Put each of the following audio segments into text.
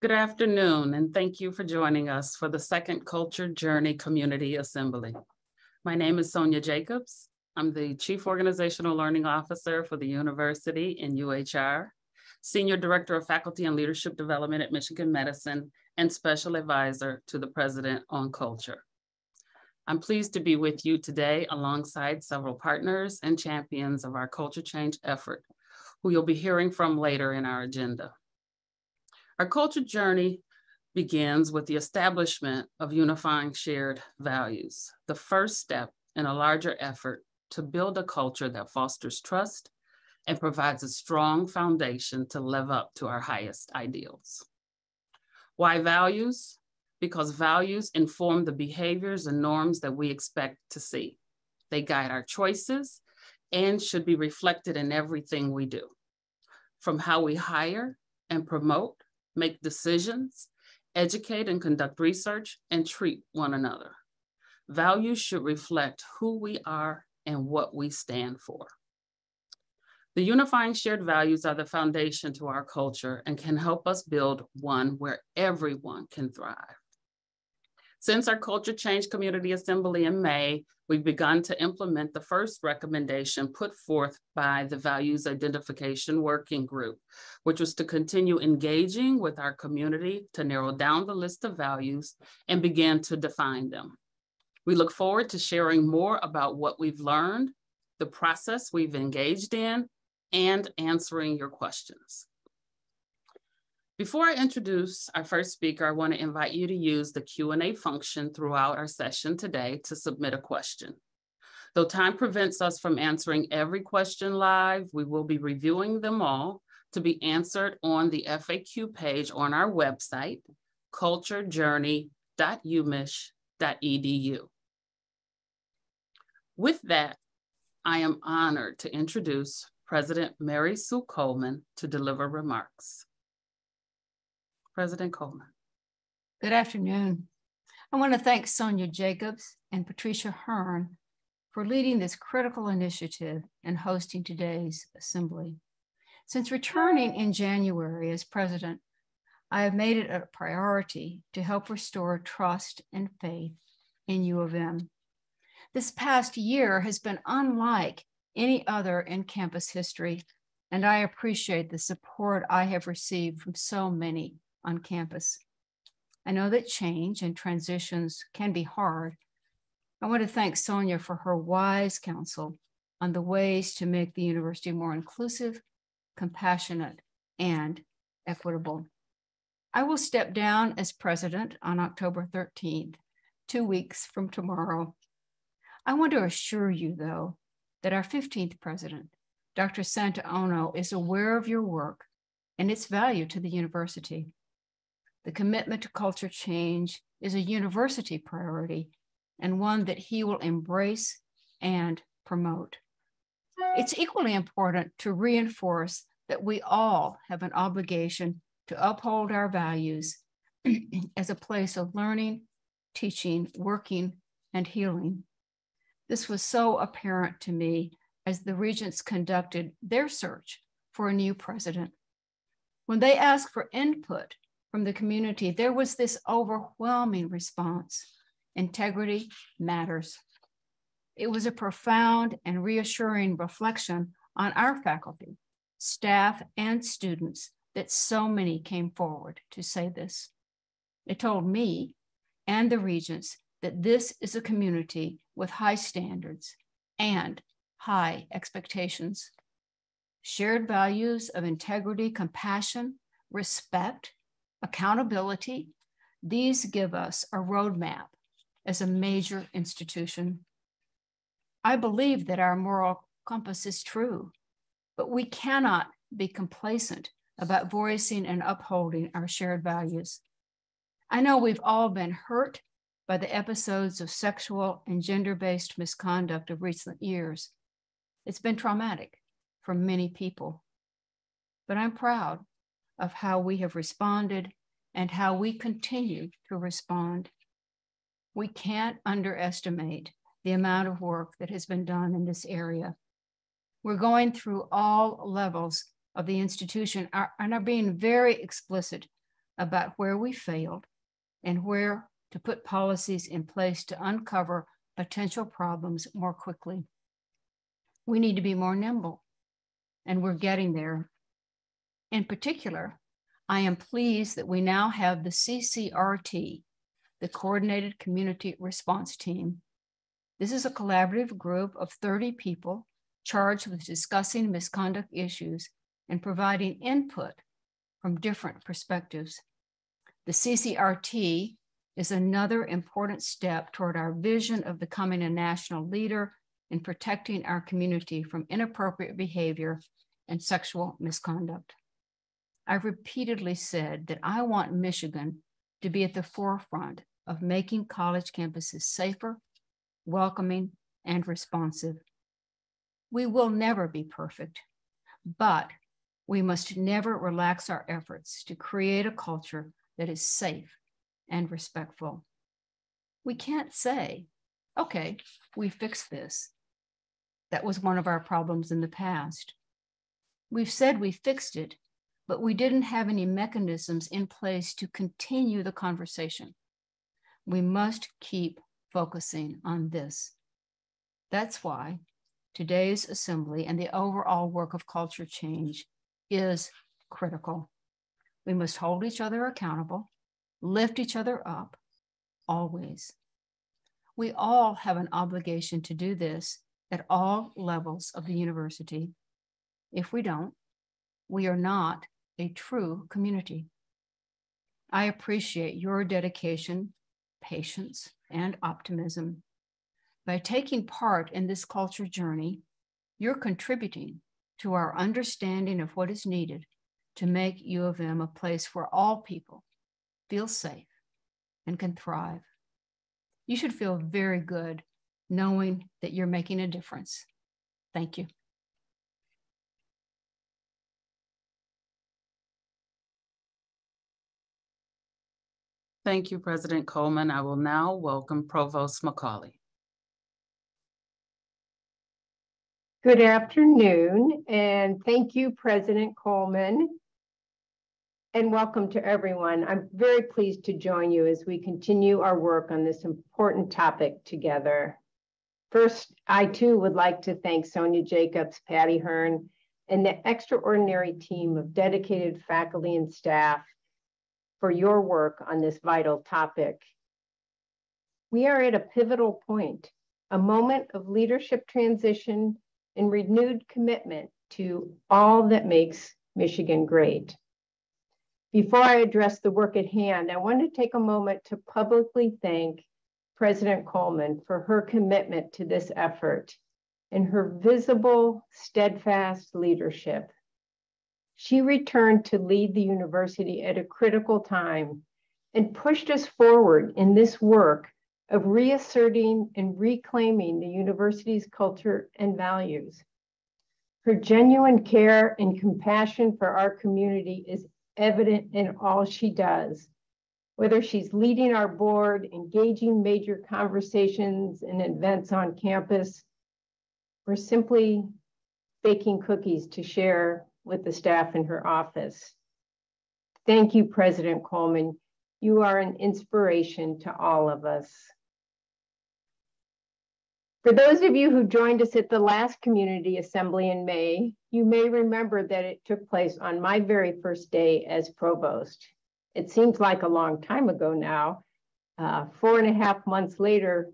Good afternoon, and thank you for joining us for the second Culture Journey Community Assembly. My name is Sonya Jacobs. I'm the Chief Organizational Learning Officer for the university in UHR, Senior Director of Faculty and Leadership Development at Michigan Medicine, and Special Advisor to the President on Culture. I'm pleased to be with you today alongside several partners and champions of our culture change effort, who you'll be hearing from later in our agenda. Our culture journey begins with the establishment of unifying shared values, the first step in a larger effort to build a culture that fosters trust and provides a strong foundation to live up to our highest ideals. Why values? because values inform the behaviors and norms that we expect to see. They guide our choices and should be reflected in everything we do, from how we hire and promote, make decisions, educate and conduct research, and treat one another. Values should reflect who we are and what we stand for. The unifying shared values are the foundation to our culture and can help us build one where everyone can thrive. Since our Culture Change Community Assembly in May, we've begun to implement the first recommendation put forth by the Values Identification Working Group, which was to continue engaging with our community to narrow down the list of values and begin to define them. We look forward to sharing more about what we've learned, the process we've engaged in, and answering your questions. Before I introduce our first speaker, I want to invite you to use the Q&A function throughout our session today to submit a question. Though time prevents us from answering every question live, we will be reviewing them all to be answered on the FAQ page on our website, culturejourney.umich.edu. With that, I am honored to introduce President Mary Sue Coleman to deliver remarks. President Coleman. Good afternoon. I want to thank Sonya Jacobs and Patricia Hearn for leading this critical initiative and hosting today's assembly. Since returning in January as president, I have made it a priority to help restore trust and faith in U of M. This past year has been unlike any other in campus history, and I appreciate the support I have received from so many on campus. I know that change and transitions can be hard. I want to thank Sonya for her wise counsel on the ways to make the university more inclusive, compassionate, and equitable. I will step down as president on October 13th, two weeks from tomorrow. I want to assure you, though, that our 15th president, Dr. Santa Ono, is aware of your work and its value to the university. The commitment to culture change is a university priority and one that he will embrace and promote. It's equally important to reinforce that we all have an obligation to uphold our values as a place of learning, teaching, working, and healing. This was so apparent to me as the regents conducted their search for a new president. When they asked for input from the community, there was this overwhelming response integrity matters. It was a profound and reassuring reflection on our faculty, staff, and students that so many came forward to say this. It told me and the regents that this is a community with high standards and high expectations. Shared values of integrity, compassion, respect, accountability, these give us a roadmap as a major institution. I believe that our moral compass is true, but we cannot be complacent about voicing and upholding our shared values. I know we've all been hurt by the episodes of sexual and gender based misconduct of recent years. It's been traumatic for many people. But I'm proud of how we have responded and how we continue to respond. We can't underestimate the amount of work that has been done in this area. We're going through all levels of the institution and are being very explicit about where we failed and where to put policies in place to uncover potential problems more quickly. We need to be more nimble, and we're getting there. In particular, I am pleased that we now have the CCRT, the Coordinated Community Response Team. This is a collaborative group of 30 people charged with discussing misconduct issues and providing input from different perspectives. The CCRT is another important step toward our vision of becoming a national leader in protecting our community from inappropriate behavior and sexual misconduct. I've repeatedly said that I want Michigan to be at the forefront of making college campuses safer, welcoming, and responsive. We will never be perfect, but we must never relax our efforts to create a culture that is safe and respectful. We can't say, okay, we fixed this. That was one of our problems in the past. We've said we fixed it, but we didn't have any mechanisms in place to continue the conversation. We must keep focusing on this. That's why today's assembly and the overall work of culture change is critical. We must hold each other accountable, lift each other up, always. We all have an obligation to do this at all levels of the university. If we don't, we are not a true community. I appreciate your dedication, patience, and optimism. By taking part in this culture journey, you're contributing to our understanding of what is needed to make U of M a place where all people feel safe and can thrive. You should feel very good knowing that you're making a difference. Thank you. Thank you, President Coleman. I will now welcome Provost McCauley. Good afternoon, and thank you, President Coleman. And welcome to everyone. I'm very pleased to join you as we continue our work on this important topic together. First, I too would like to thank Sonya Jacobs, Patty Hearn, and the extraordinary team of dedicated faculty and staff for your work on this vital topic. We are at a pivotal point, a moment of leadership transition and renewed commitment to all that makes Michigan great. Before I address the work at hand, I want to take a moment to publicly thank President Coleman for her commitment to this effort and her visible, steadfast leadership. She returned to lead the university at a critical time and pushed us forward in this work of reasserting and reclaiming the university's culture and values. Her genuine care and compassion for our community is evident in all she does. Whether she's leading our board, engaging major conversations and events on campus, or simply baking cookies to share with the staff in her office. Thank you, President Coleman. You are an inspiration to all of us. For those of you who joined us at the last community assembly in May, you may remember that it took place on my very first day as provost. It seems like a long time ago now. Uh, four and a half months later,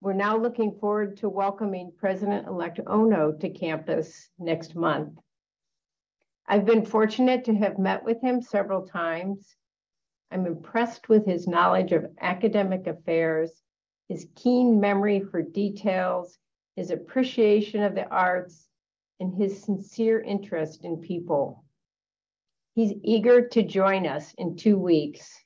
we're now looking forward to welcoming President-elect Ono to campus next month. I've been fortunate to have met with him several times. I'm impressed with his knowledge of academic affairs his keen memory for details, his appreciation of the arts, and his sincere interest in people. He's eager to join us in two weeks.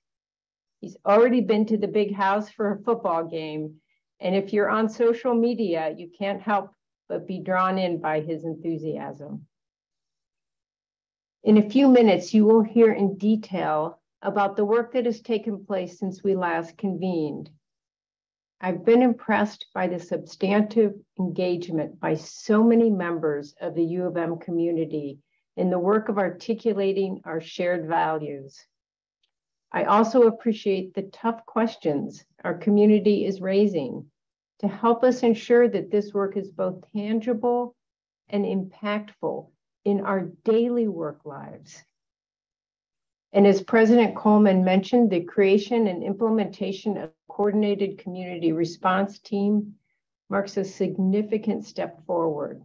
He's already been to the big house for a football game. And if you're on social media, you can't help but be drawn in by his enthusiasm. In a few minutes, you will hear in detail about the work that has taken place since we last convened I've been impressed by the substantive engagement by so many members of the U of M community in the work of articulating our shared values. I also appreciate the tough questions our community is raising to help us ensure that this work is both tangible and impactful in our daily work lives. And as President Coleman mentioned, the creation and implementation of coordinated community response team marks a significant step forward.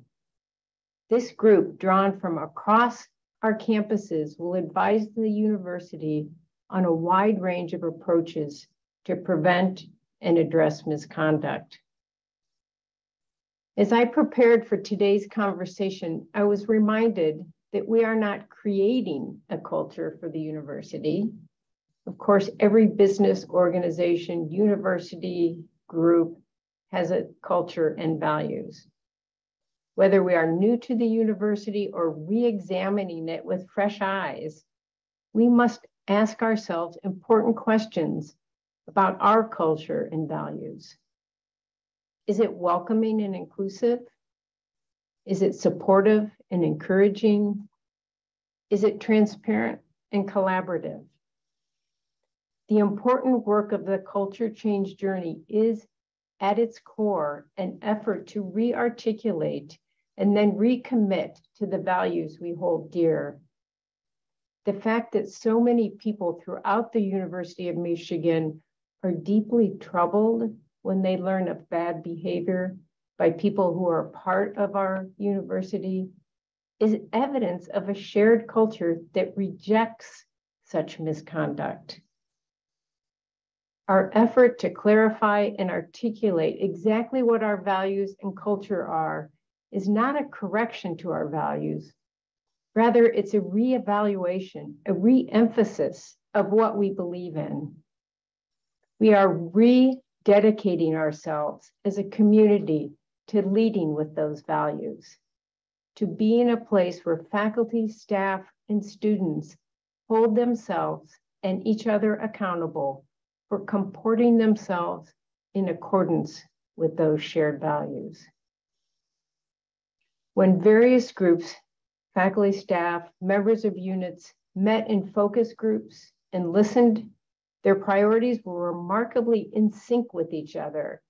This group, drawn from across our campuses, will advise the university on a wide range of approaches to prevent and address misconduct. As I prepared for today's conversation, I was reminded that we are not creating a culture for the university. Of course, every business organization, university, group has a culture and values. Whether we are new to the university or re-examining it with fresh eyes, we must ask ourselves important questions about our culture and values. Is it welcoming and inclusive? Is it supportive and encouraging? Is it transparent and collaborative? The important work of the culture change journey is at its core an effort to re-articulate and then recommit to the values we hold dear. The fact that so many people throughout the University of Michigan are deeply troubled when they learn of bad behavior by people who are part of our university is evidence of a shared culture that rejects such misconduct. Our effort to clarify and articulate exactly what our values and culture are is not a correction to our values. Rather, it's a reevaluation, a re-emphasis of what we believe in. We are rededicating ourselves as a community to leading with those values, to being a place where faculty, staff, and students hold themselves and each other accountable for comporting themselves in accordance with those shared values. When various groups, faculty, staff, members of units met in focus groups and listened, their priorities were remarkably in sync with each other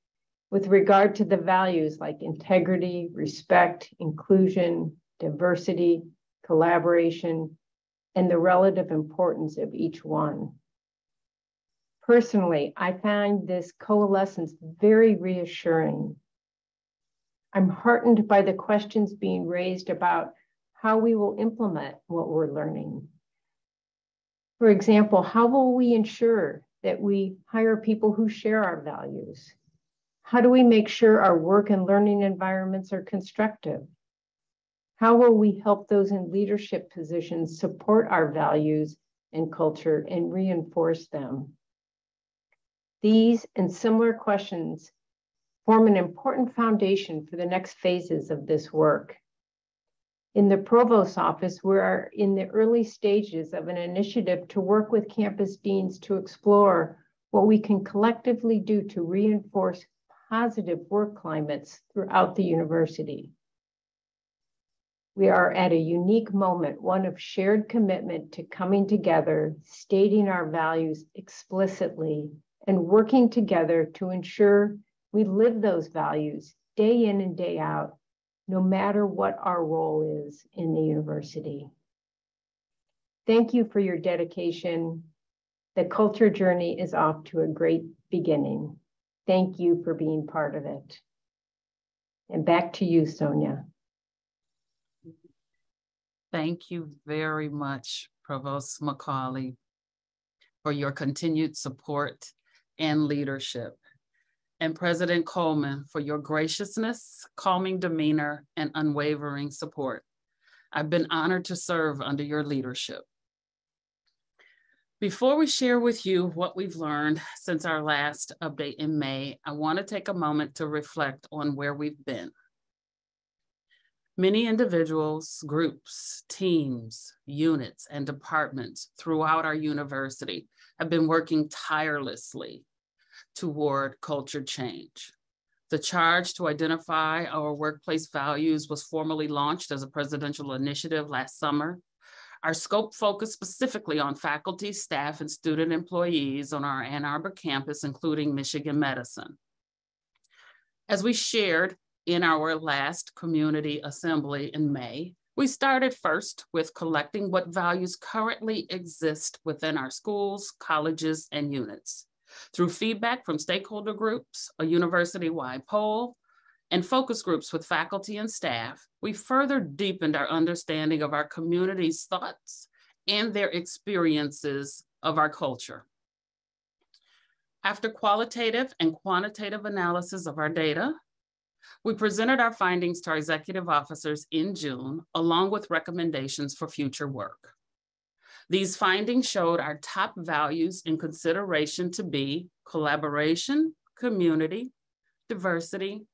with regard to the values like integrity, respect, inclusion, diversity, collaboration, and the relative importance of each one. Personally, I find this coalescence very reassuring. I'm heartened by the questions being raised about how we will implement what we're learning. For example, how will we ensure that we hire people who share our values? How do we make sure our work and learning environments are constructive? How will we help those in leadership positions support our values and culture and reinforce them? These and similar questions form an important foundation for the next phases of this work. In the Provost's office, we are in the early stages of an initiative to work with campus deans to explore what we can collectively do to reinforce positive work climates throughout the university. We are at a unique moment, one of shared commitment to coming together, stating our values explicitly, and working together to ensure we live those values day in and day out, no matter what our role is in the university. Thank you for your dedication. The culture journey is off to a great beginning. Thank you for being part of it. And back to you, Sonya. Thank you very much, Provost McCauley, for your continued support and leadership. And President Coleman, for your graciousness, calming demeanor, and unwavering support. I've been honored to serve under your leadership. Before we share with you what we've learned since our last update in May, I want to take a moment to reflect on where we've been. Many individuals, groups, teams, units, and departments throughout our university have been working tirelessly toward culture change. The charge to identify our workplace values was formally launched as a presidential initiative last summer Our scope focused specifically on faculty, staff, and student employees on our Ann Arbor campus, including Michigan Medicine. As we shared in our last community assembly in May, we started first with collecting what values currently exist within our schools, colleges, and units. Through feedback from stakeholder groups, a university-wide poll, and focus groups with faculty and staff, we further deepened our understanding of our community's thoughts and their experiences of our culture. After qualitative and quantitative analysis of our data, we presented our findings to our executive officers in June, along with recommendations for future work. These findings showed our top values in consideration to be collaboration, community, diversity,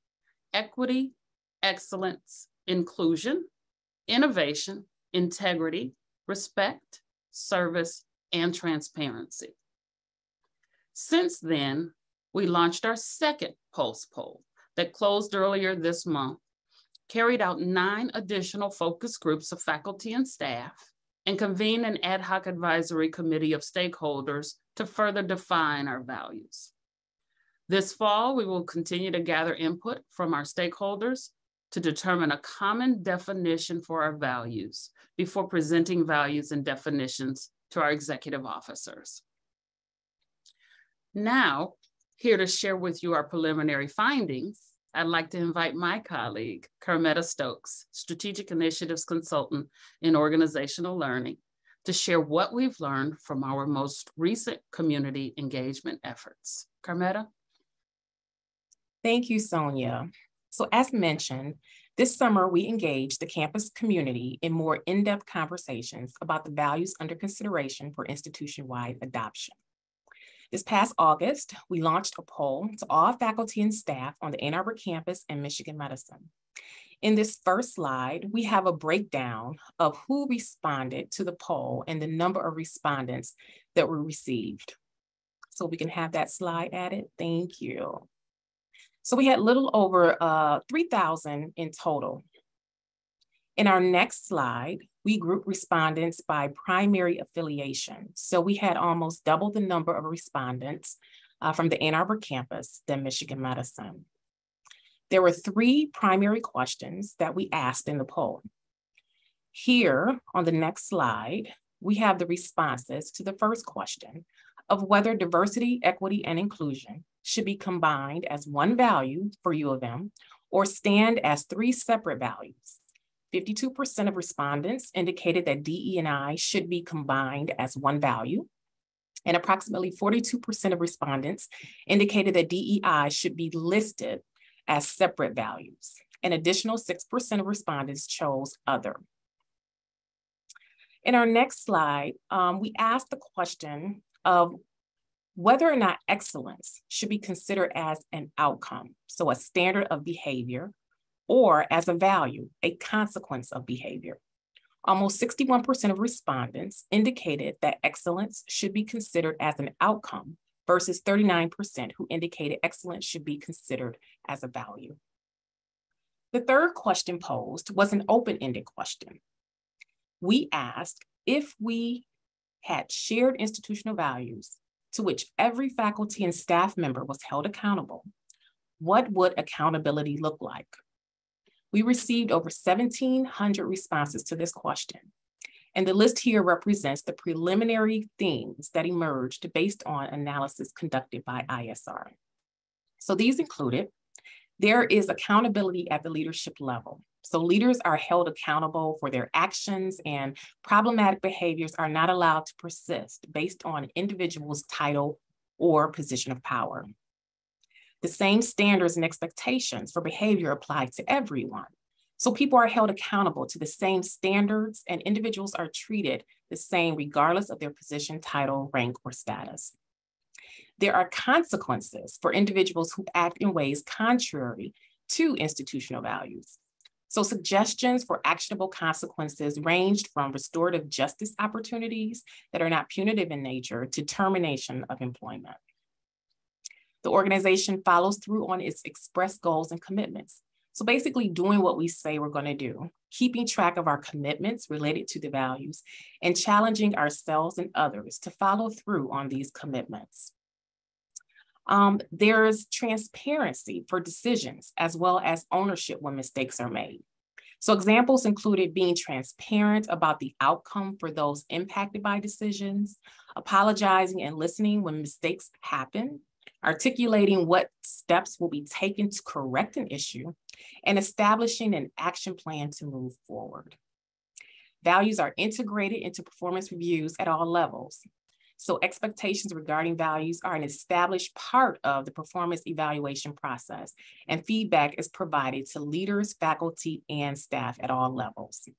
equity, excellence, inclusion, innovation, integrity, respect, service, and transparency. Since then, we launched our second Pulse poll that closed earlier this month, carried out nine additional focus groups of faculty and staff, and convene an ad hoc advisory committee of stakeholders to further define our values. This fall, we will continue to gather input from our stakeholders to determine a common definition for our values before presenting values and definitions to our executive officers. Now, here to share with you our preliminary findings, I'd like to invite my colleague, Carmetta Stokes, Strategic Initiatives Consultant in Organizational Learning, to share what we've learned from our most recent community engagement efforts. Carmetta? Thank you, Sonya. So as mentioned, this summer we engaged the campus community in more in-depth conversations about the values under consideration for institution-wide adoption. This past August, we launched a poll to all faculty and staff on the Ann Arbor campus and Michigan Medicine. In this first slide, we have a breakdown of who responded to the poll and the number of respondents that were received. So we can have that slide added. Thank you. So we had little over uh, 3,000 in total. In our next slide, we group respondents by primary affiliation. So we had almost double the number of respondents uh, from the Ann Arbor campus than Michigan Medicine. There were three primary questions that we asked in the poll. Here on the next slide, we have the responses to the first question of whether diversity, equity, and inclusion should be combined as one value for U of M or stand as three separate values. 52% of respondents indicated that DE and I should be combined as one value. And approximately 42% of respondents indicated that DEI should be listed as separate values. An additional 6% of respondents chose other. In our next slide, um, we asked the question of whether or not excellence should be considered as an outcome, so a standard of behavior, or as a value, a consequence of behavior. Almost 61% of respondents indicated that excellence should be considered as an outcome versus 39% who indicated excellence should be considered as a value. The third question posed was an open-ended question. We asked if we had shared institutional values to which every faculty and staff member was held accountable, what would accountability look like? We received over 1,700 responses to this question. And the list here represents the preliminary themes that emerged based on analysis conducted by ISR. So these included, there is accountability at the leadership level. So leaders are held accountable for their actions and problematic behaviors are not allowed to persist based on individual's title or position of power. The same standards and expectations for behavior apply to everyone. So people are held accountable to the same standards and individuals are treated the same regardless of their position, title, rank, or status. There are consequences for individuals who act in ways contrary to institutional values. So suggestions for actionable consequences ranged from restorative justice opportunities that are not punitive in nature to termination of employment. The organization follows through on its express goals and commitments. So basically doing what we say we're going to do, keeping track of our commitments related to the values, and challenging ourselves and others to follow through on these commitments. Um, there's transparency for decisions as well as ownership when mistakes are made. So examples included being transparent about the outcome for those impacted by decisions, apologizing and listening when mistakes happen, articulating what steps will be taken to correct an issue, and establishing an action plan to move forward. Values are integrated into performance reviews at all levels. So expectations regarding values are an established part of the performance evaluation process, and feedback is provided to leaders, faculty, and staff at all levels.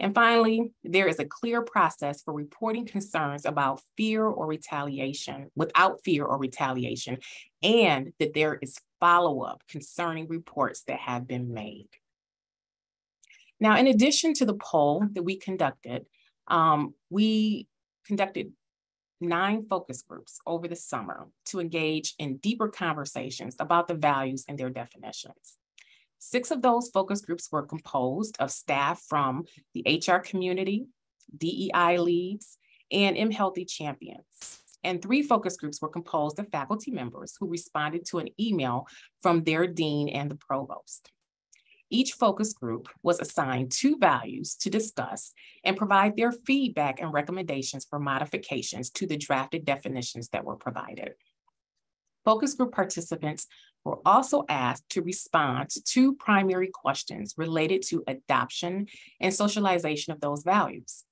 And finally, there is a clear process for reporting concerns about fear or retaliation without fear or retaliation, and that there is follow-up concerning reports that have been made. Now, in addition to the poll that we conducted, um, we conducted nine focus groups over the summer to engage in deeper conversations about the values and their definitions. Six of those focus groups were composed of staff from the HR community, DEI leads, and mHealthy champions. And three focus groups were composed of faculty members who responded to an email from their dean and the provost. Each focus group was assigned two values to discuss and provide their feedback and recommendations for modifications to the drafted definitions that were provided. Focus group participants were also asked to respond to two primary questions related to adoption and socialization of those values.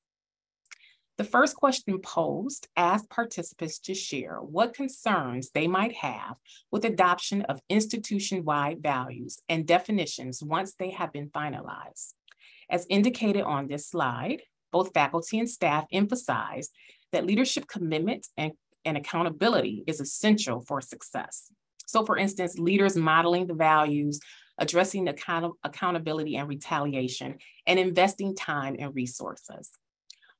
The first question posed asked participants to share what concerns they might have with adoption of institution-wide values and definitions once they have been finalized. As indicated on this slide, both faculty and staff emphasized that leadership commitment and, and accountability is essential for success. So for instance, leaders modeling the values, addressing account accountability and retaliation, and investing time and resources.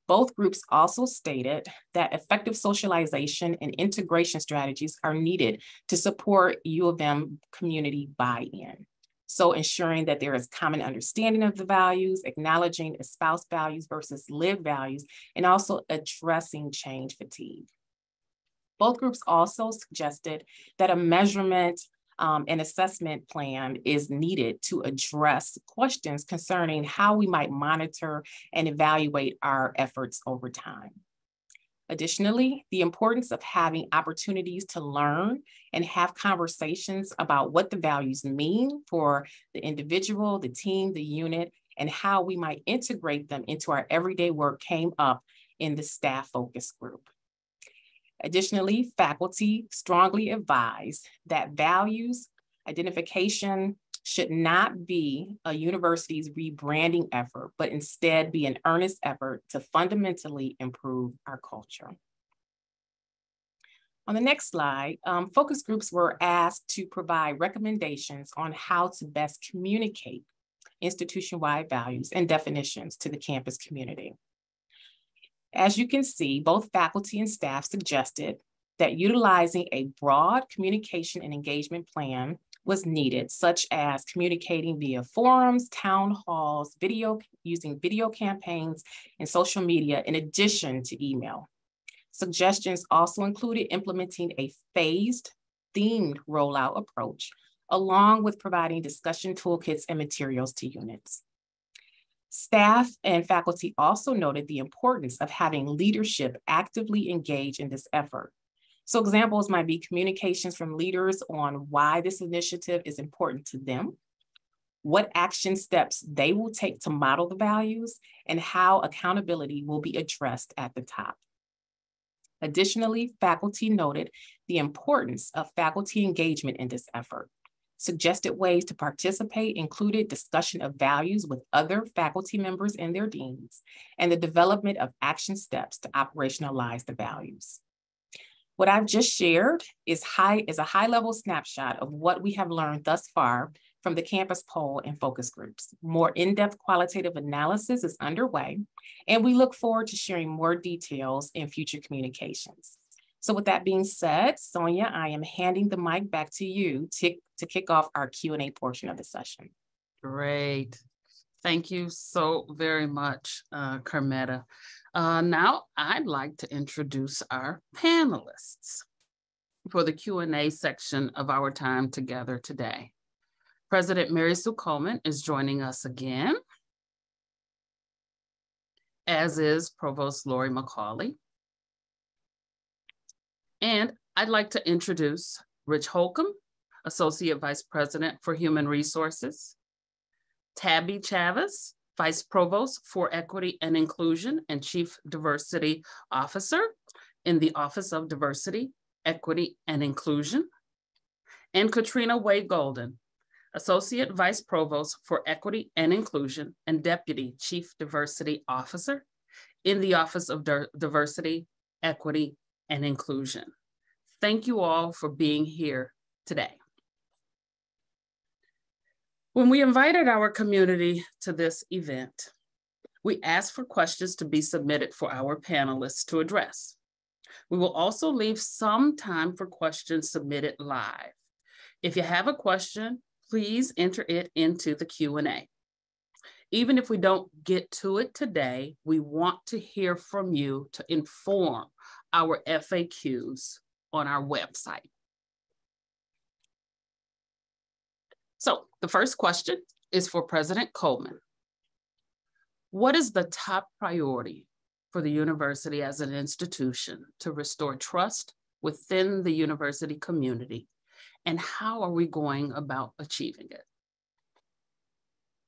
Both groups also stated that effective socialization and integration strategies are needed to support U of M community buy-in. So ensuring that there is common understanding of the values, acknowledging espoused values versus lived values, and also addressing change fatigue. Both groups also suggested that a measurement um, assessment plan is needed to address questions concerning how we might monitor and evaluate our efforts over time. Additionally, the importance of having opportunities to learn and have conversations about what the values mean for the individual, the team, the unit, and how we might integrate them into our everyday work came up in the staff focus group. Additionally, faculty strongly advise that values identification should not be a university's rebranding effort, but instead be an earnest effort to fundamentally improve our culture. On the next slide, um, focus groups were asked to provide recommendations on how to best communicate institution-wide values and definitions to the campus community. As you can see, both faculty and staff suggested that utilizing a broad communication and engagement plan was needed, such as communicating via forums, town halls, video, using video campaigns, and social media in addition to email. Suggestions also included implementing a phased, themed rollout approach, along with providing discussion toolkits and materials to units. Staff and faculty also noted the importance of having leadership actively engage in this effort. So examples might be communications from leaders on why this initiative is important to them, what action steps they will take to model the values, and how accountability will be addressed at the top. Additionally, faculty noted the importance of faculty engagement in this effort. Suggested ways to participate included discussion of values with other faculty members and their deans, and the development of action steps to operationalize the values. What I've just shared is, high, is a high level snapshot of what we have learned thus far from the campus poll and focus groups. More in-depth qualitative analysis is underway, and we look forward to sharing more details in future communications. So with that being said, Sonya, I am handing the mic back to you to, to kick off our Q&A portion of the session. Great. Thank you so very much, uh, Carmetta. Uh, now I'd like to introduce our panelists for the Q&A section of our time together today. President Mary Sue Coleman is joining us again, as is Provost Laurie McCauley. And I'd like to introduce Rich Holcomb, Associate Vice President for Human Resources, Tabbye Chavous, Vice Provost for Equity and Inclusion and Chief Diversity Officer in the Office of Diversity, Equity and Inclusion, and Katrina Wade Golden, Associate Vice Provost for Equity and Inclusion and Deputy Chief Diversity Officer in the Office of Diversity, Equity, and Inclusion. Thank you all for being here today. When we invited our community to this event, we asked for questions to be submitted for our panelists to address. We will also leave some time for questions submitted live. If you have a question, please enter it into the Q&A. Even if we don't get to it today, we want to hear from you to inform our FAQs on our website. So the first question is for President Coleman. What is the top priority for the university as an institution to restore trust within the university community? And how are we going about achieving it?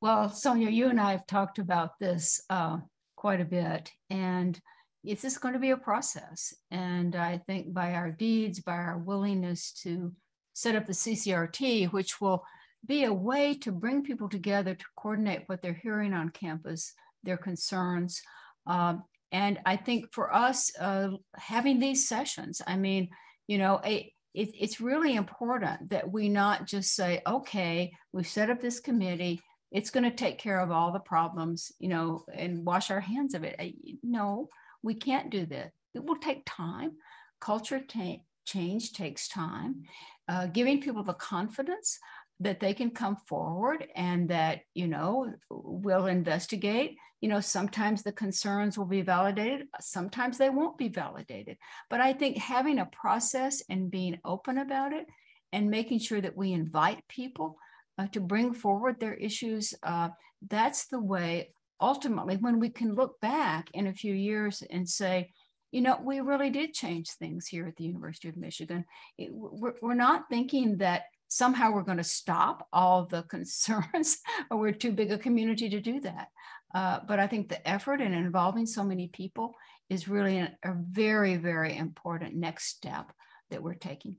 Well, Sonya, you and I have talked about this uh, quite a bit, and it's just going to be a process. And I think by our deeds, by our willingness to set up the CCRT, which will be a way to bring people together to coordinate what they're hearing on campus, their concerns. Um, and I think for us, uh, having these sessions, I mean, you know, a, it, it's really important that we not just say, okay, we've set up this committee, it's going to take care of all the problems, you know, and wash our hands of it. No, we can't do that. It will take time. Culture ta- change takes time. Uh, giving people the confidence that they can come forward and that you know we'll investigate you know sometimes the concerns will be validated sometimes they won't be validated but i think having a process and being open about it and making sure that we invite people uh, to bring forward their issues uh, that's the way ultimately when we can look back in a few years and say you know we really did change things here at the university of michigan it, we're, we're not thinking that somehow we're going to stop all the concerns or we're too big a community to do that. Uh, but I think the effort in involving so many people is really a, a very, very important next step that we're taking.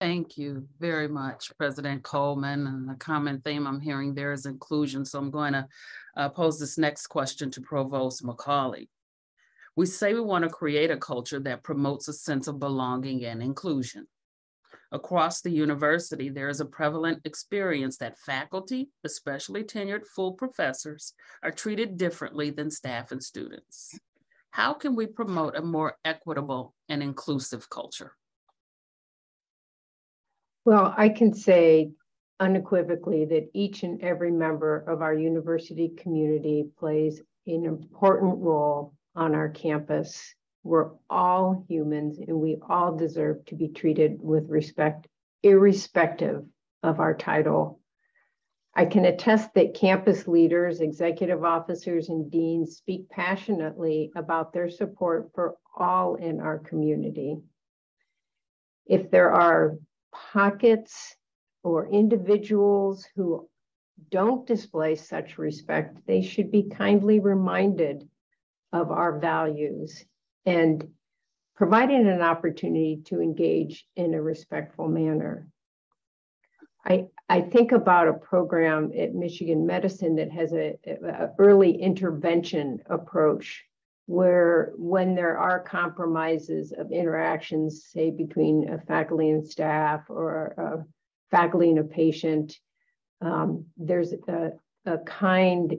Thank you very much, President Coleman. And the common theme I'm hearing there is inclusion. So I'm going to uh, pose this next question to Provost McCauley. We say we want to create a culture that promotes a sense of belonging and inclusion. Across the university, there is a prevalent experience that faculty, especially tenured full professors, are treated differently than staff and students. How can we promote a more equitable and inclusive culture? Well, I can say unequivocally that each and every member of our university community plays an important role on our campus. We're all humans and we all deserve to be treated with respect, irrespective of our title. I can attest that campus leaders, executive officers, and deans speak passionately about their support for all in our community. If there are pockets or individuals who don't display such respect, they should be kindly reminded of our values and providing an opportunity to engage in a respectful manner. I, I think about a program at Michigan Medicine that has a early intervention approach where when there are compromises of interactions, say between a faculty and staff or a faculty and a patient, um, there's a, a kind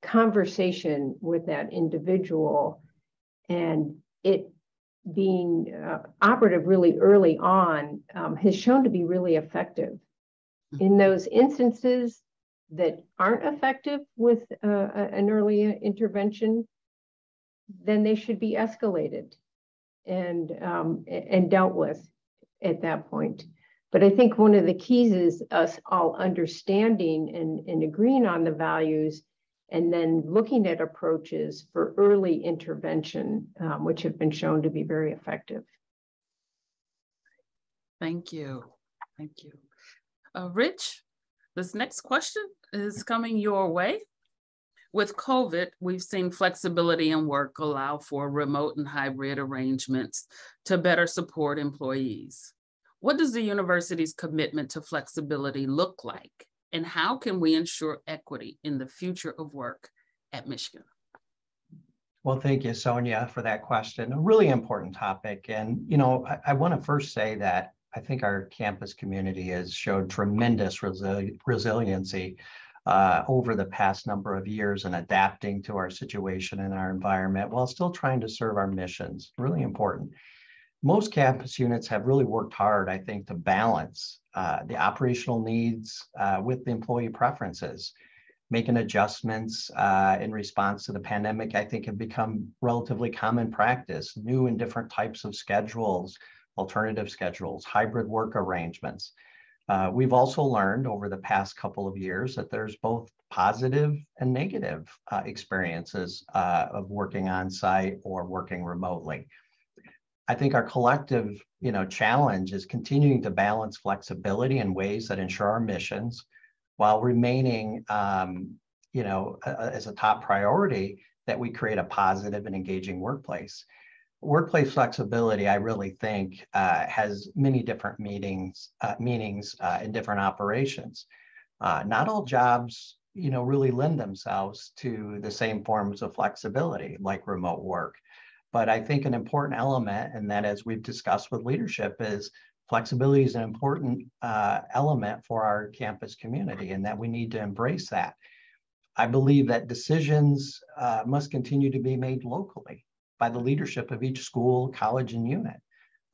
conversation with that individual and it being uh, operative really early on um, has shown to be really effective. In those instances that aren't effective with uh, an early intervention, then they should be escalated and um, and dealt with at that point. But I think one of the keys is us all understanding and, and agreeing on the values and then looking at approaches for early intervention, um, which have been shown to be very effective. Thank you. Thank you. Uh, Rich, this next question is coming your way. With COVID, we've seen flexibility in work allow for remote and hybrid arrangements to better support employees. What does the university's commitment to flexibility look like? And how can we ensure equity in the future of work at Michigan? Well, thank you, Sonya, for that question. A really important topic. And, you know, I, I want to first say that I think our campus community has showed tremendous resili resiliency uh, over the past number of years and adapting to our situation and our environment while still trying to serve our missions. Really important most campus units have really worked hard, I think, to balance uh, the operational needs uh, with the employee preferences. Making adjustments uh, in response to the pandemic, I think, have become relatively common practice. New and different types of schedules, alternative schedules, hybrid work arrangements. Uh, we've also learned over the past couple of years that there's both positive and negative uh, experiences uh, of working on site or working remotely. I think our collective, you know, challenge is continuing to balance flexibility in ways that ensure our missions while remaining, um, you know, as a top priority that we create a positive and engaging workplace. Workplace flexibility, I really think, uh, has many different meanings, uh, meanings uh, in different operations. Uh, not all jobs, you know, really lend themselves to the same forms of flexibility like remote work. But I think an important element, and that as we've discussed with leadership, is flexibility is an important uh, element for our campus community and that we need to embrace that. I believe that decisions uh, must continue to be made locally by the leadership of each school, college, and unit.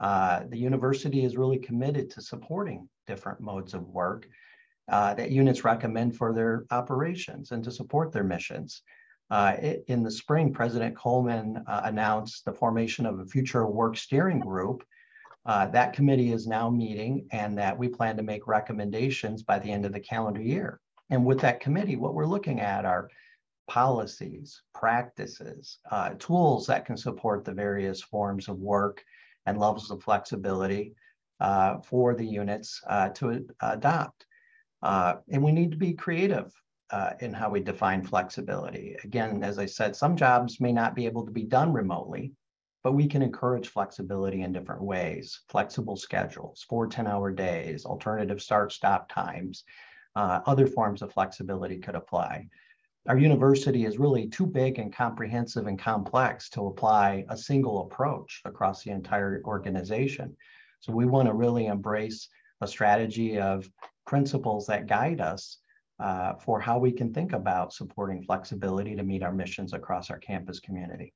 Uh, the university is really committed to supporting different modes of work uh, that units recommend for their operations and to support their missions. Uh, in the spring, President Coleman uh, announced the formation of a future work steering group. Uh, that committee is now meeting and that we plan to make recommendations by the end of the calendar year. And with that committee, what we're looking at are policies, practices, uh, tools that can support the various forms of work and levels of flexibility uh, for the units uh, to adopt. and we need to be creative uh, in how we define flexibility. Again, as I said, some jobs may not be able to be done remotely, but we can encourage flexibility in different ways, flexible schedules, four 10 hour days, alternative start stop times, uh, other forms of flexibility could apply. Our university is really too big and comprehensive and complex to apply a single approach across the entire organization. So we want to really embrace a strategy of principles that guide us uh, for how we can think about supporting flexibility to meet our missions across our campus community.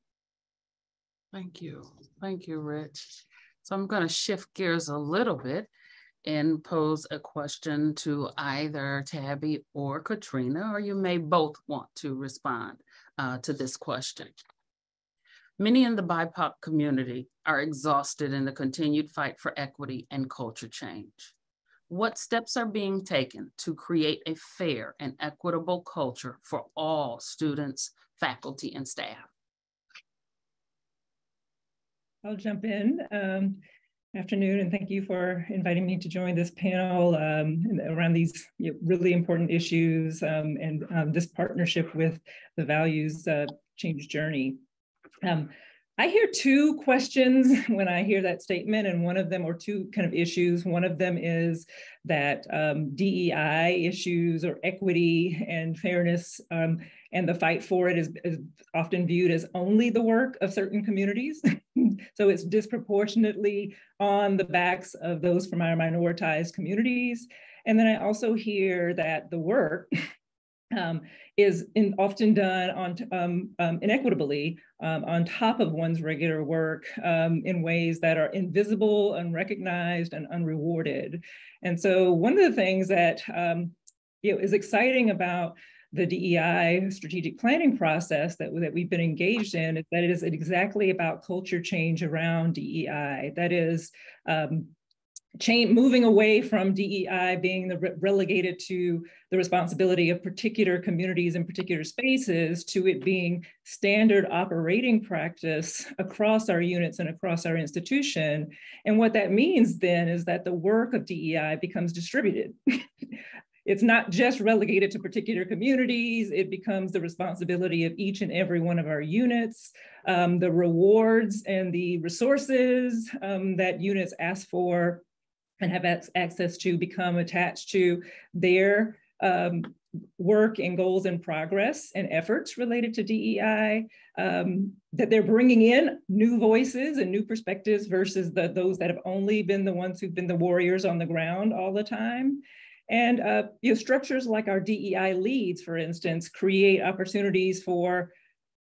Thank you. Thank you, Rich. So I'm going to shift gears a little bit and pose a question to either Tabbye or Katrina, or you may both want to respond uh, to this question. Many in the BIPOC community are exhausted in the continued fight for equity and culture change. What steps are being taken to create a fair and equitable culture for all students, faculty, and staff? I'll jump in. Um, afternoon, and thank you for inviting me to join this panel um, around these really important issues um, and um, this partnership with the Values uh, Change Journey. Um, I hear two questions when I hear that statement, and one of them, or two kind of issues. One of them is that um, DEI issues or equity and fairness um, and the fight for it is, is, often viewed as only the work of certain communities. so it's disproportionately on the backs of those from our minoritized communities. And then I also hear that the work um, is in, often done on um, um, inequitably um, on top of one's regular work um, in ways that are invisible, unrecognized, and unrewarded. And so one of the things that um, you know, is exciting about the DEI strategic planning process that, that we've been engaged in is that it is exactly about culture change around DEI. That is um, change, moving away from DEI being the re relegated to the responsibility of particular communities and particular spaces to it being standard operating practice across our units and across our institution. And what that means then is that the work of DEI becomes distributed. it's not just relegated to particular communities, it becomes the responsibility of each and every one of our units. Um, the rewards and the resources um, that units ask for and have access to become attached to their um, work and goals and progress and efforts related to DEI, um, that they're bringing in new voices and new perspectives versus the, those that have only been the ones who've been the warriors on the ground all the time. And uh, you know, structures like our DEI leads, for instance, create opportunities for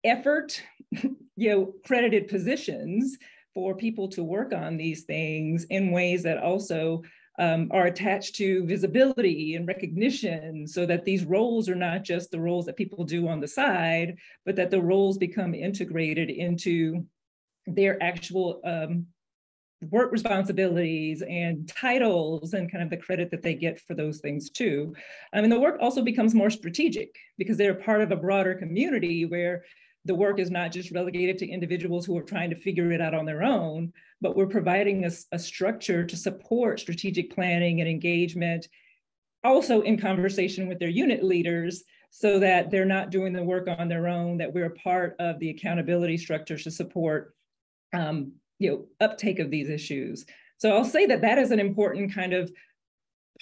effort, you know, credited positions for people to work on these things in ways that also um, are attached to visibility and recognition so that these roles are not just the roles that people do on the side, but that the roles become integrated into their actual um, work responsibilities and titles and kind of the credit that they get for those things too. I mean, the work also becomes more strategic because they're part of a broader community where the work is not just relegated to individuals who are trying to figure it out on their own, but we're providing a, a structure to support strategic planning and engagement, also in conversation with their unit leaders so that they're not doing the work on their own, that we're a part of the accountability structure to support um, you know, uptake of these issues. So I'll say that that is an important kind of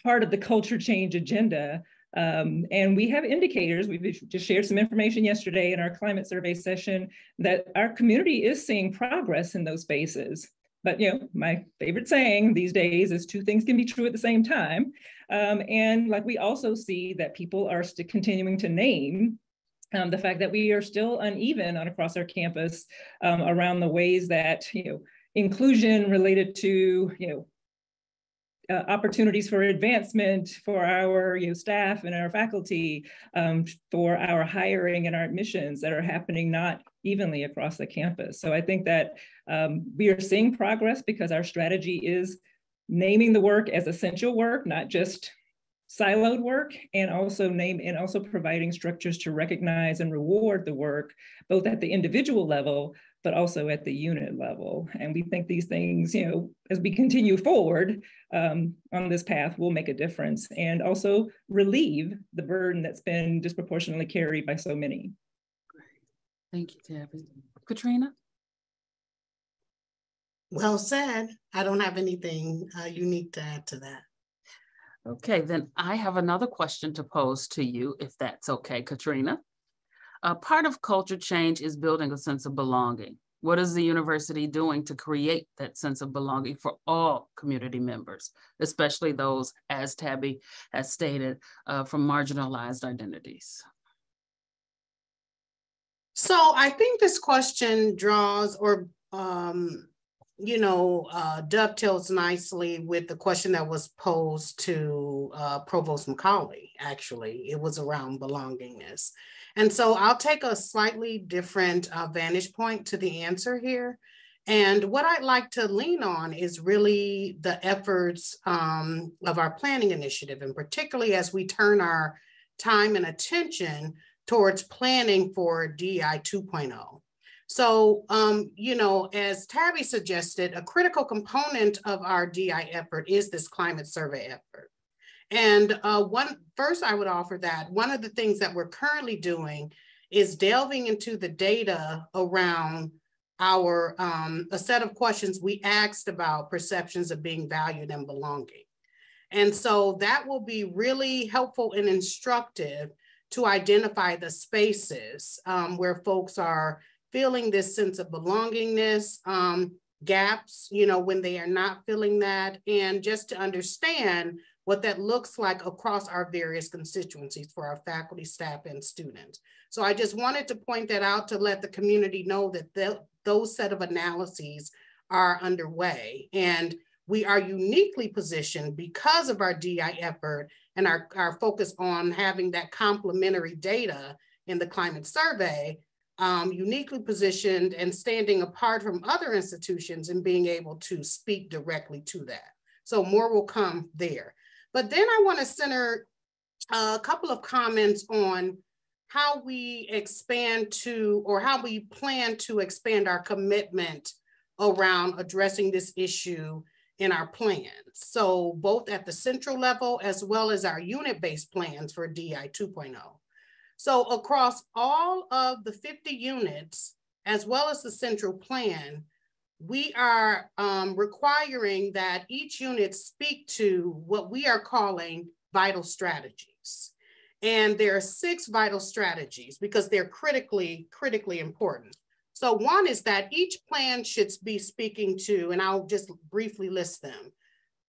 part of the culture change agenda um, and we have indicators, we've just shared some information yesterday in our climate survey session that our community is seeing progress in those spaces. But you know, my favorite saying these days is two things can be true at the same time. Um, and like we also see that people are continuing to name um, the fact that we are still uneven on across our campus um, around the ways that you know inclusion related to you know uh, opportunities for advancement for our you know, staff and our faculty, um, for our hiring and our admissions that are happening not evenly across the campus. So I think that um, we are seeing progress because our strategy is naming the work as essential work, not just siloed work and also name and also providing structures to recognize and reward the work both at the individual level but also at the unit level. And we think these things, you know, as we continue forward um, on this path will make a difference and also relieve the burden that's been disproportionately carried by so many. Great. Thank you, Tabbye. Katrina? Well said. I don't have anything uh, unique to add to that. Okay, then I have another question to pose to you, if that's okay, Katrina. Uh, part of culture change is building a sense of belonging. What is the university doing to create that sense of belonging for all community members, especially those, as Tabbye has stated, uh, from marginalized identities? So I think this question draws or, um, you know, uh, dovetails nicely with the question that was posed to uh, Provost McCauley, actually. It was around belongingness. And so I'll take a slightly different uh, vantage point to the answer here. And what I'd like to lean on is really the efforts um, of our planning initiative, and particularly as we turn our time and attention towards planning for DEI 2.0. So, um, you know, as Tabbye suggested, a critical component of our DI effort is this climate survey effort. And uh, one first, I would offer that one of the things that we're currently doing is delving into the data around our um, a set of questions we asked about perceptions of being valued and belonging. And so that will be really helpful and instructive to identify the spaces um, where folks are feeling this sense of belongingness, um, gaps, you know, when they are not feeling that, and just to understand what that looks like across our various constituencies for our faculty, staff, and students. So I just wanted to point that out to let the community know that the, those set of analyses are underway. And we are uniquely positioned because of our DI effort and our, our focus on having that complementary data in the climate survey, um, uniquely positioned and standing apart from other institutions and being able to speak directly to that. So more will come there. But then I want to center a couple of comments on how we expand to, or how we plan to expand our commitment around addressing this issue in our plans. So both at the central level as well as our unit-based plans for DI 2.0. So across all of the 50 units, as well as the central plan, we are um, requiring that each unit speak to what we are calling vital strategies. And there are six vital strategies because they're critically, critically important. So one is that each plan should be speaking to, and I'll just briefly list them,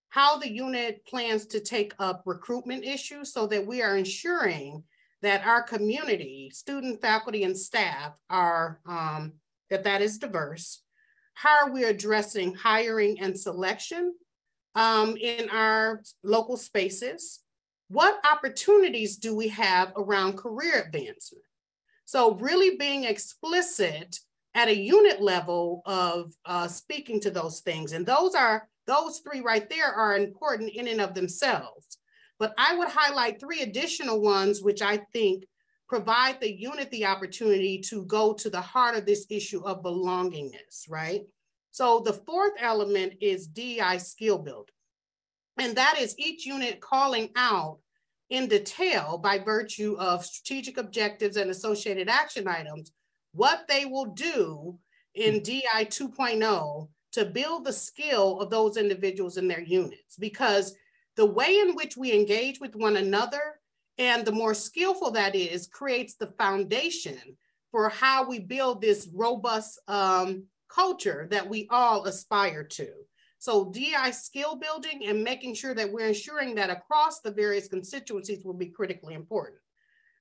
how the unit plans to take up recruitment issues so that we are ensuring that our community, student, faculty, and staff are, um, that that is diverse, how are we addressing hiring and selection um, in our local spaces? What opportunities do we have around career advancement? So really being explicit at a unit level of uh, speaking to those things. And those are, those three right there are important in and of themselves. But I would highlight three additional ones, which I think provide the unit the opportunity to go to the heart of this issue of belongingness, right? So the fourth element is DI skill building. And that is each unit calling out in detail by virtue of strategic objectives and associated action items, what they will do in DI 2.0 to build the skill of those individuals in their units. Because the way in which we engage with one another and the more skillful that is creates the foundation for how we build this robust um, culture that we all aspire to. So DI skill building and making sure that we're ensuring that across the various constituencies will be critically important.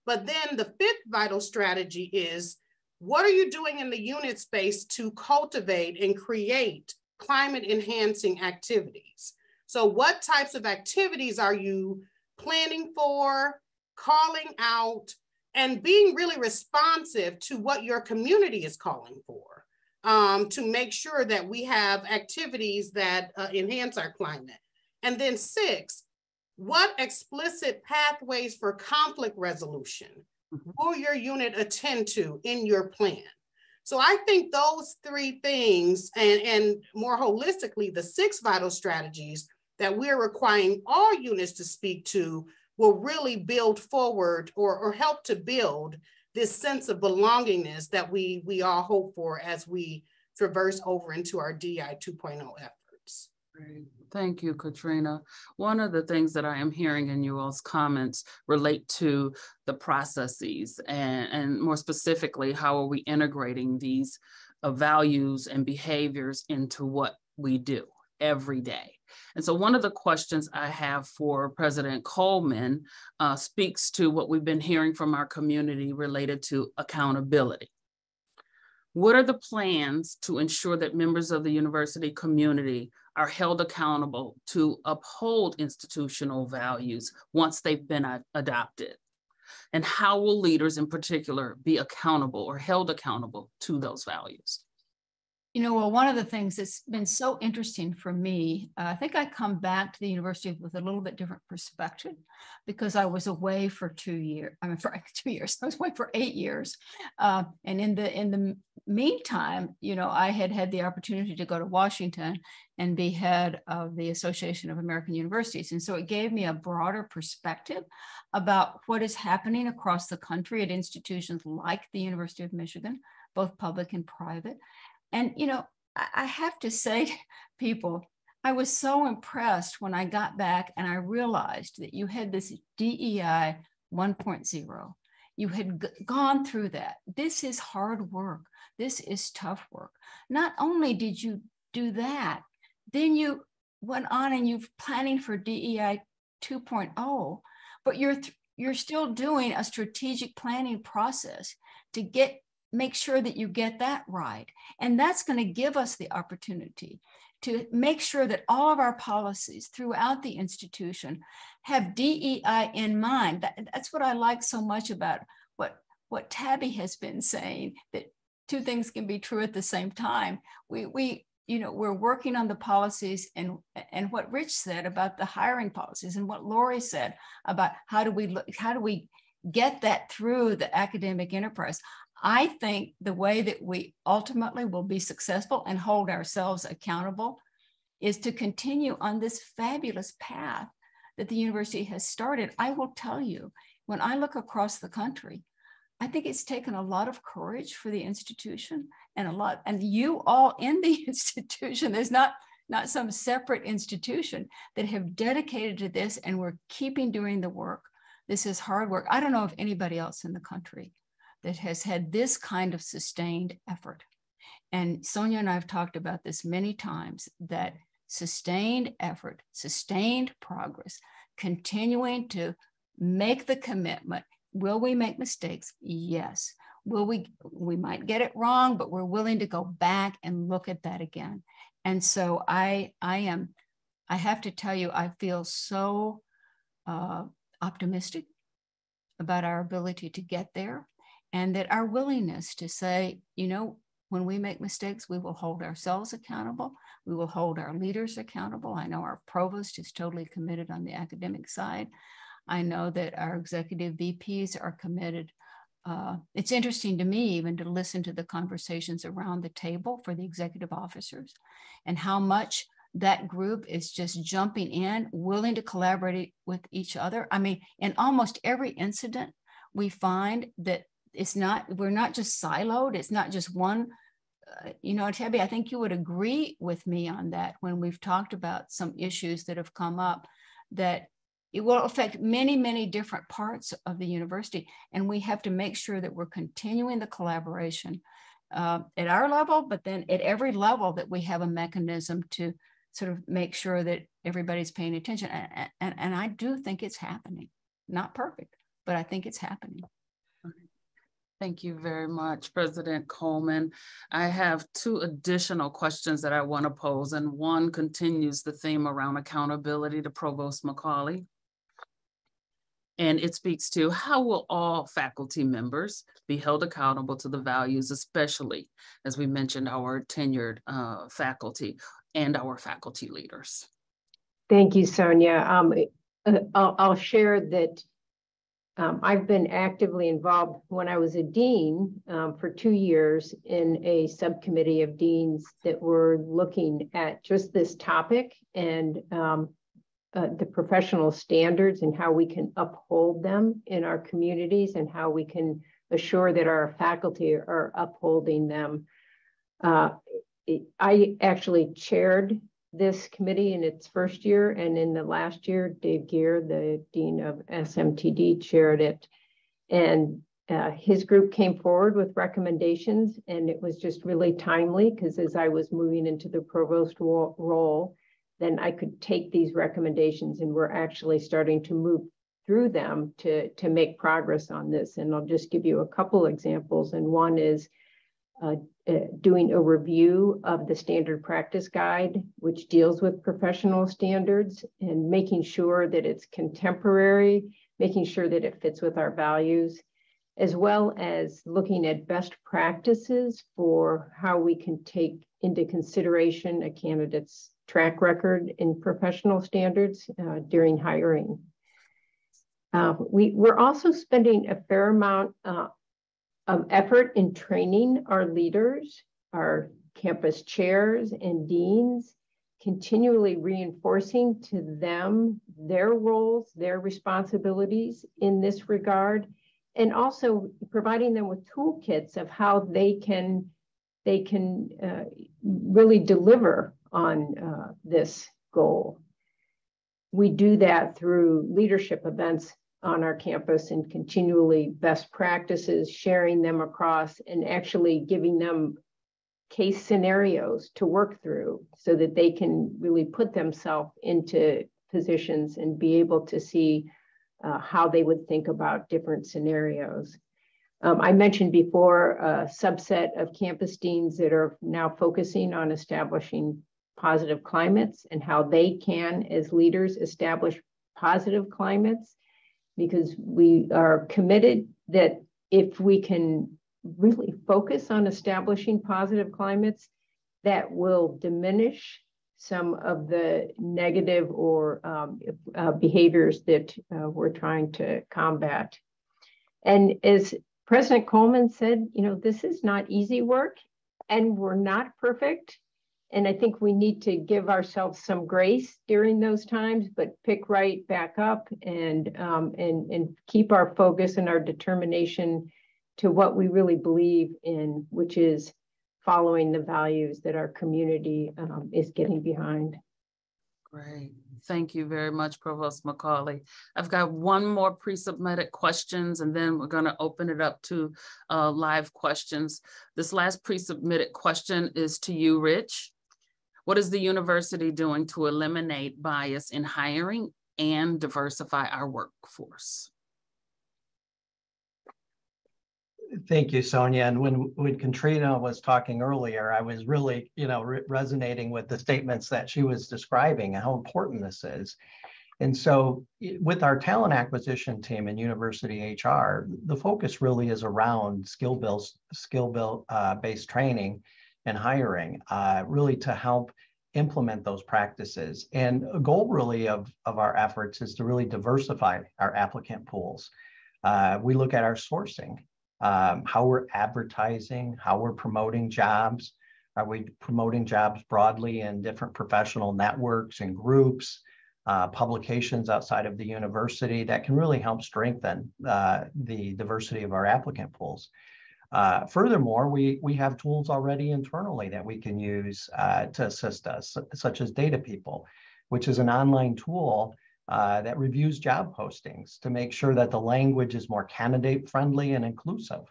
But then the fifth vital strategy is what are you doing in the unit space to cultivate and create climate enhancing activities? So what types of activities are you planning for, calling out, and being really responsive to what your community is calling for um, to make sure that we have activities that uh, enhance our climate. And then six, what explicit pathways for conflict resolution mm-hmm. will your unit attend to in your plan? So I think those three things and, and more holistically, the six vital strategies that we're requiring all units to speak to will really build forward or, or help to build this sense of belongingness that we, we all hope for as we traverse over into our DI 2.0 efforts. Thank you, Katrina. One of the things that I am hearing in you all's comments relate to the processes and, and more specifically, how are we integrating these uh, values and behaviors into what we do every day. And so one of the questions I have for President Coleman uh, speaks to what we've been hearing from our community related to accountability. What are the plans to ensure that members of the university community are held accountable to uphold institutional values once they've been adopted? And how will leaders in particular be accountable or held accountable to those values? You know, well, one of the things that's been so interesting for me, uh, I think I come back to the university with a little bit different perspective because I was away for two years. I mean, for two years, I was away for eight years, uh, and in the in the meantime, you know, I had had the opportunity to go to Washington and be head of the Association of American Universities, and so it gave me a broader perspective about what is happening across the country at institutions like the University of Michigan, both public and private and, you know, I have to say people, I was so impressed when I got back and I realized that you had this DEI 1.0. You had g- gone through that. This is hard work. This is tough work. Not only did you do that, then you went on and you're planning for DEI 2.0, but you're you're still doing a strategic planning process to get make sure that you get that right. And that's going to give us the opportunity to make sure that all of our policies throughout the institution have DEI in mind. That, that's what I like so much about what, what Tabbye has been saying, that two things can be true at the same time. We, we, you know, we're working on the policies and, and what Rich said about the hiring policies and what Laurie said about how do we look, how do we get that through the academic enterprise. I think the way that we ultimately will be successful and hold ourselves accountable is to continue on this fabulous path that the university has started. I will tell you, when I look across the country, I think it's taken a lot of courage for the institution and a lot, and you all in the institution, there's not, not some separate institution that have dedicated to this and we're keeping doing the work. This is hard work. I don't know of anybody else in the country that has had this kind of sustained effort. And Sonya and I have talked about this many times that sustained effort, sustained progress, continuing to make the commitment. Will we make mistakes? Yes. Will we, we might get it wrong, but we're willing to go back and look at that again. And so I, I am, I have to tell you, I feel so uh, optimistic about our ability to get there and that our willingness to say, you know, when we make mistakes, we will hold ourselves accountable. We will hold our leaders accountable. I know our provost is totally committed on the academic side. I know that our executive VPs are committed. Uh, it's interesting to me even to listen to the conversations around the table for the executive officers and how much that group is just jumping in, willing to collaborate with each other. I mean, in almost every incident, we find that it's not we're not just siloed. It's not just one uh, you know Tabbye i think you would agree with me on that when we've talked about some issues that have come up that it will affect many many different parts of the university. And we have to make sure that we're continuing the collaboration uh, at our level but then at every level that we have a mechanism to sort of make sure that everybody's paying attention. And, and, and i do think it's happening. Not perfect but i think it's happening Thank you very much, President Coleman. I have two additional questions that I want to pose, and one continues the theme around accountability to Provost McCauley. And it speaks to how will all faculty members be held accountable to the values, especially as we mentioned our tenured uh, faculty and our faculty leaders. Thank you, Sonya. Um, uh, I'll, I'll share that um, I've been actively involved when I was a dean um, for two years in a subcommittee of deans that were looking at just this topic and um, uh, the professional standards and how we can uphold them in our communities and how we can assure that our faculty are upholding them. Uh, I actually chaired this committee in its first year, and in the last year, Dave Gier, the dean of SMTD, chaired it. And uh, his group came forward with recommendations, and it was just really timely because as I was moving into the provost role, then I could take these recommendations, and we're actually starting to move through them to, to make progress on this. And I'll just give you a couple examples. And one is uh, uh, doing a review of the standard practice guide, which deals with professional standards and making sure that it's contemporary, making sure that it fits with our values, as well as looking at best practices for how we can take into consideration a candidate's track record in professional standards uh, during hiring. Uh, we, we're also spending a fair amount uh, um, effort in training our leaders, our campus chairs and deans, continually reinforcing to them their roles, their responsibilities in this regard, and also providing them with toolkits of how they can they can uh, really deliver on uh, this goal. We do that through leadership events on our campus and continually best practices, sharing them across and actually giving them case scenarios to work through so that they can really put themselves into positions and be able to see uh, how they would think about different scenarios. Um, I mentioned before a subset of campus deans that are now focusing on establishing positive climates and how they can, as leaders, establish positive climates because we are committed that if we can really focus on establishing positive climates, that will diminish some of the negative or um, uh, behaviors that uh, we're trying to combat. And as President Coleman said, you know, this is not easy work and we're not perfect. And I think we need to give ourselves some grace during those times, but pick right back up and, um, and, and keep our focus and our determination to what we really believe in, which is following the values that our community um, is getting behind. Great. Thank you very much, Provost McCauley. I've got one more pre-submitted questions and then we're going to open it up to uh, live questions. This last pre-submitted question is to you, Rich. What is the university doing to eliminate bias in hiring and diversify our workforce? Thank you, Sonya. And when when Katrina was talking earlier, I was really, you know, re resonating with the statements that she was describing and how important this is. And so, with our talent acquisition team in University HR, the focus really is around skill build, skill build uh, based training and hiring, uh, really to help implement those practices. And a goal really of, of our efforts is to really diversify our applicant pools. Uh, we look at our sourcing um, how we're advertising, how we're promoting jobs. Are we promoting jobs broadly in different professional networks and groups, uh, publications outside of the university that can really help strengthen uh, the diversity of our applicant pools? Uh, furthermore, we, we have tools already internally that we can use uh, to assist us, such as Data People, which is an online tool uh, that reviews job postings to make sure that the language is more candidate friendly and inclusive.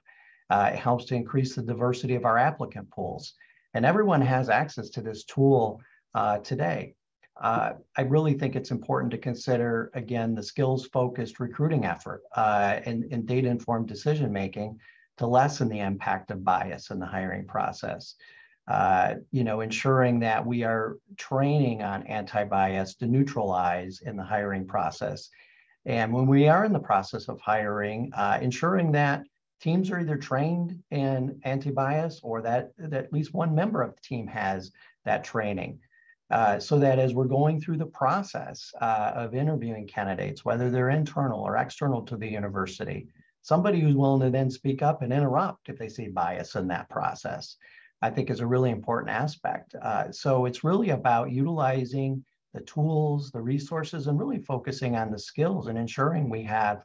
Uh, it helps to increase the diversity of our applicant pools. And everyone has access to this tool uh, today. Uh, I really think it's important to consider, again, the skills focused recruiting effort uh, and, and data informed decision making to lessen the impact of bias in the hiring process uh, you know, ensuring that we are training on anti-bias to neutralize in the hiring process. And when we are in the process of hiring, uh, ensuring that teams are either trained in anti-bias or that, that at least one member of the team has that training. Uh, so that as we're going through the process uh, of interviewing candidates, whether they're internal or external to the university, somebody who's willing to then speak up and interrupt if they see bias in that process. I think is a really important aspect. Uh, so it's really about utilizing the tools, the resources, and really focusing on the skills and ensuring we have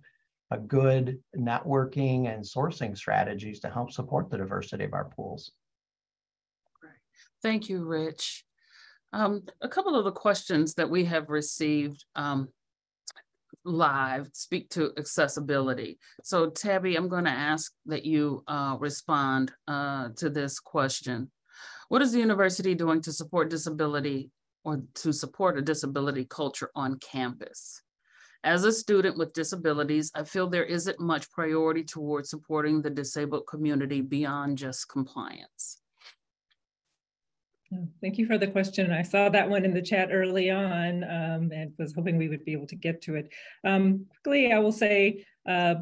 a good networking and sourcing strategies to help support the diversity of our pools. Great. Thank you, Rich. Um, a couple of the questions that we have received um, live speak to accessibility. So Tabbye, I'm going to ask that you uh, respond uh, to this question. What is the university doing to support disability or to support a disability culture on campus? As a student with disabilities, I feel there isn't much priority towards supporting the disabled community beyond just compliance. Thank you for the question. I saw that one in the chat early on um, and was hoping we would be able to get to it. Um, quickly, I will say uh,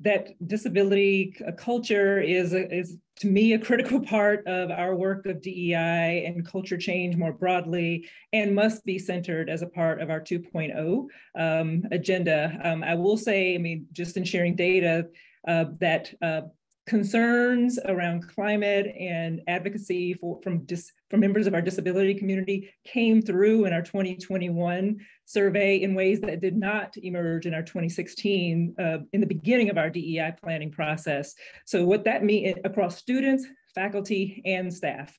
that disability culture is, is, to me, a critical part of our work of DEI and culture change more broadly, and must be centered as a part of our 2.0 um, agenda. Um, I will say, I mean, just in sharing data, uh, that uh, concerns around climate and advocacy for, from, dis, from members of our disability community came through in our 2021 survey in ways that did not emerge in our 2016, uh, in the beginning of our DEI planning process. So what that means across students, faculty, and staff.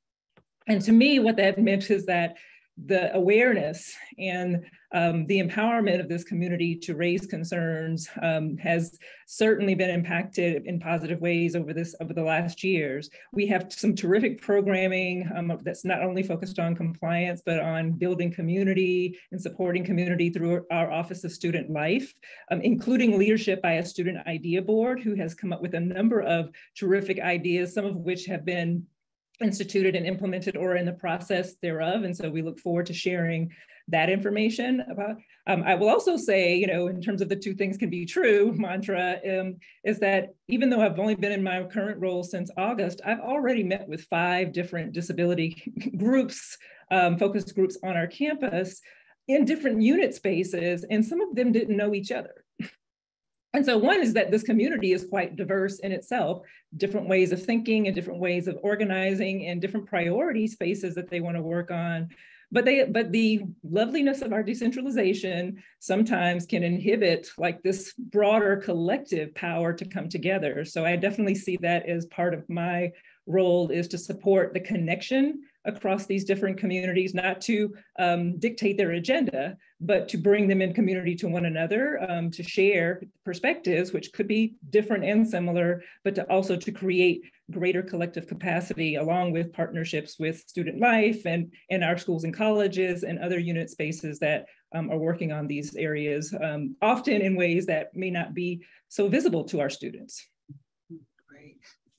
And to me, what that meant is that the awareness and um, the empowerment of this community to raise concerns um, has certainly been impacted in positive ways over this over the last years. We have some terrific programming um, that's not only focused on compliance, but on building community and supporting community through our Office of Student Life, um, including leadership by a student idea board who has come up with a number of terrific ideas, some of which have been instituted and implemented or in the process thereof. And so we look forward to sharing that information about. Um, I will also say, you know, in terms of the two things can be true mantra, um, is that even though I've only been in my current role since August, I've already met with five different disability groups, um, focused groups on our campus in different unit spaces, and some of them didn't know each other. And so one is that this community is quite diverse in itself, different ways of thinking and different ways of organizing and different priority spaces that they want to work on. But they but the loveliness of our decentralization sometimes can inhibit like this broader collective power to come together. So I definitely see that as part of my role is to support the connection across these different communities, not to um, dictate their agenda, but to bring them in community to one another, um, to share perspectives, which could be different and similar, but to also to create greater collective capacity along with partnerships with student life and, and our schools and colleges and other unit spaces that um, are working on these areas, um, often in ways that may not be so visible to our students.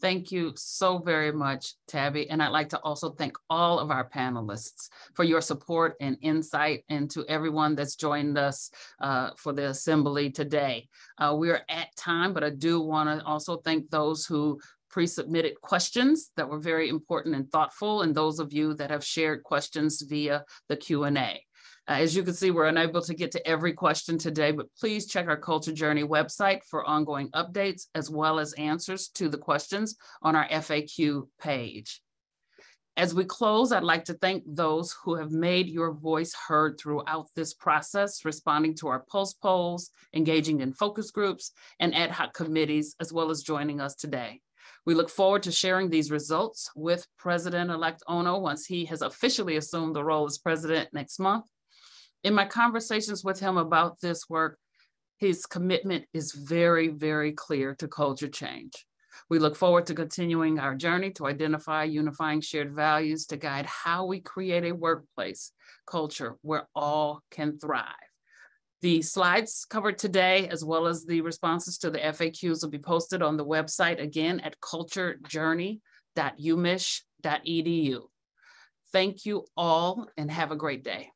Thank you so very much, Tabbye. And I'd like to also thank all of our panelists for your support and insight and to everyone that's joined us uh, for the assembly today. Uh, we're at time, but I do want to also thank those who pre-submitted questions that were very important and thoughtful, and those of you that have shared questions via the Q&A. Uh, as you can see, we're unable to get to every question today, but please check our Culture Journey website for ongoing updates as well as answers to the questions on our FAQ page. As we close, I'd like to thank those who have made your voice heard throughout this process, responding to our pulse polls, engaging in focus groups and ad hoc committees, as well as joining us today. We look forward to sharing these results with President-elect Ono once he has officially assumed the role as president next month in my conversations with him about this work, his commitment is very, very clear to culture change. We look forward to continuing our journey to identify unifying shared values to guide how we create a workplace culture where all can thrive. The slides covered today, as well as the responses to the FAQs will be posted on the website again at culturejourney.umich.edu. Thank you all and have a great day.